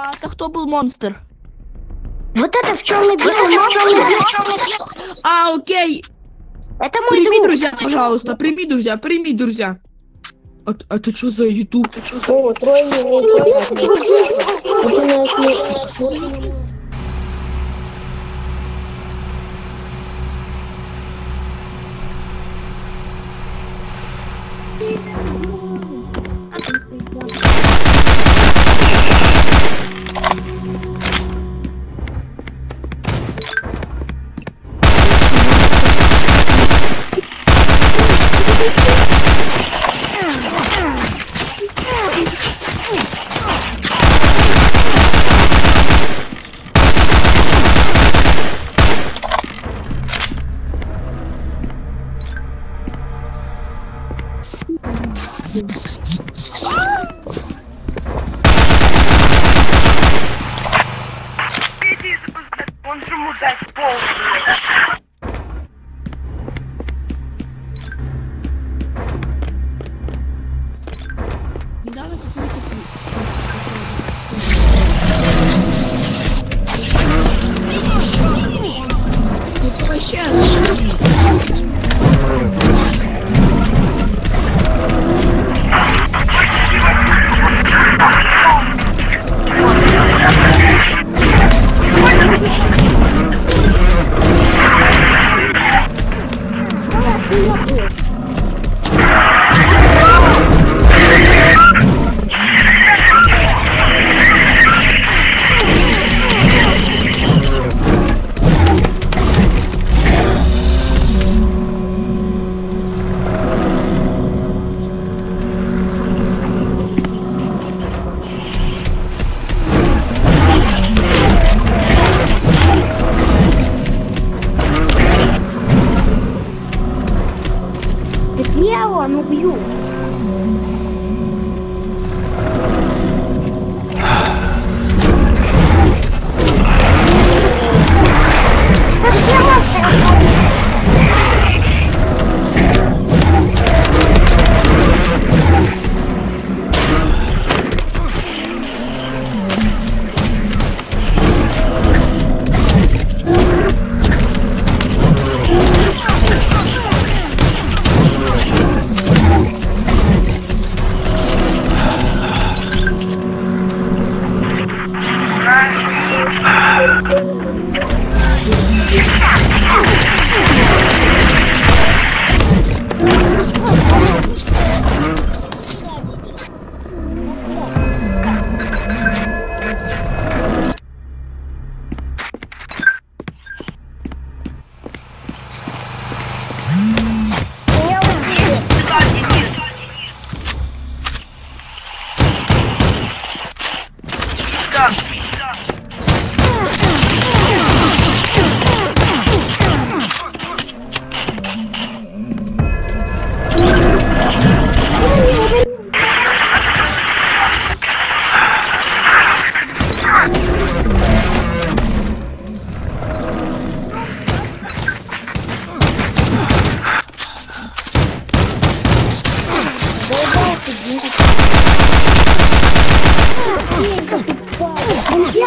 А это кто был монстр? Вот это в черно-белом А, окей. Это мой Прими, друг. друзья, пожалуйста. Прими, друзья, прими, друзья. А, а ты что за YouTube? Ты что за... О, трое не Я его убью.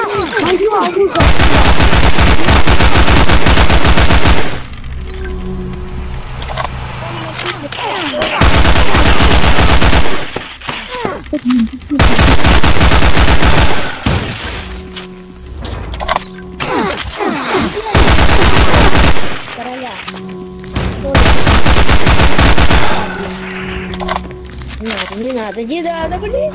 Друзья, мое оружие. Не надо, не надо, не надо, блин.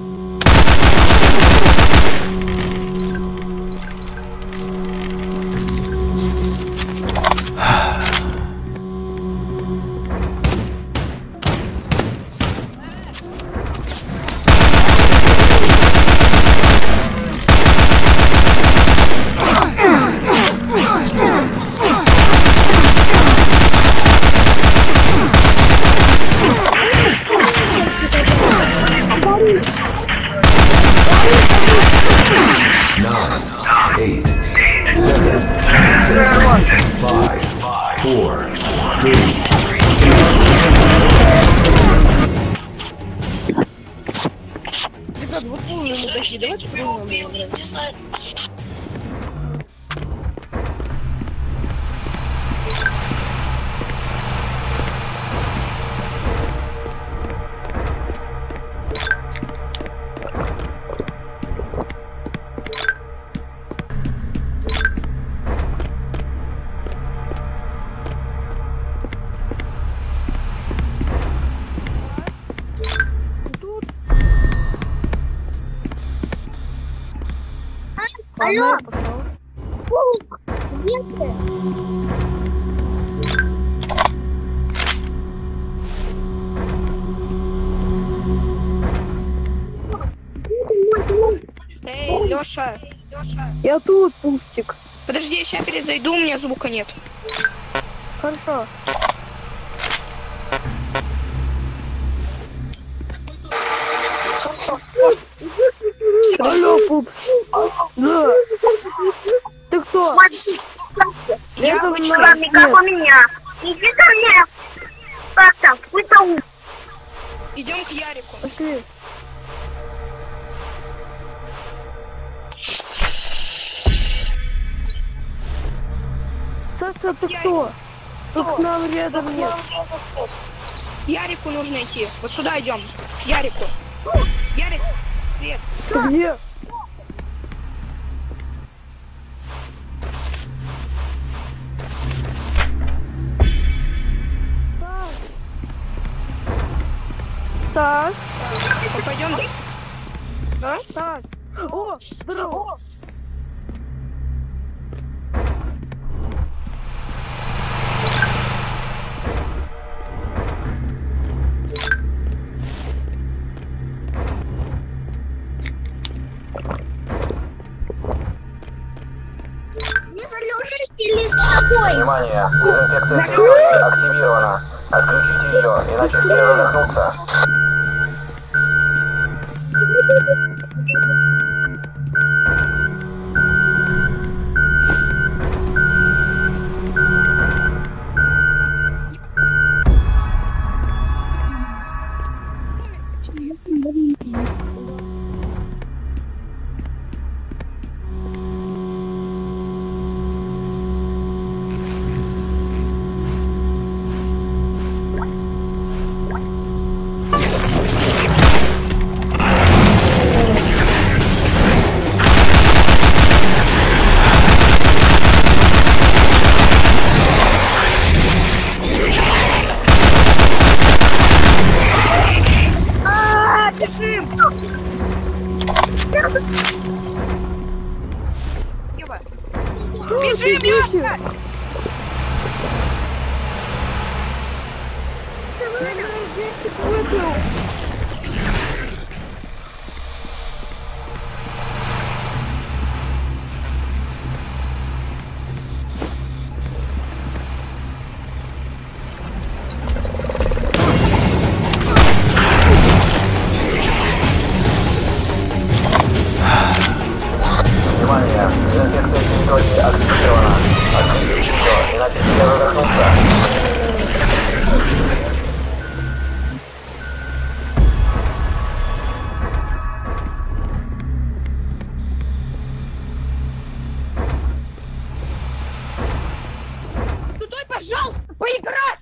four, three, Ребят, вот полные мудаки, давайте по-новому играть. Алло, Эй, Лёша, Лёша, Я тут, пустик. подожди, я сейчас перезайду, у меня звука нет. Хорошо. Алло, пуп. Да. Ты кто? Я не как у меня. Иди ко мне. Как там? Вы там. Идем к Ярику. Пошли. Саша, ты кто? Тут к нам рядом нет. Ярику нужно идти. Вот сюда идем. К Ярику. Ярик, привет. Ты где? Мы пойдем. Да? Саш. О, здорово. Внимание! Дезинфекция территории активирована. Отключите ее, иначе все задохнутся. Внимание! Ну дай, пожалуйста, поиграть!